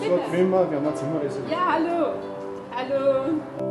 Frau immer, wir haben ein Zimmer reserviert. Ja, hallo. Hallo.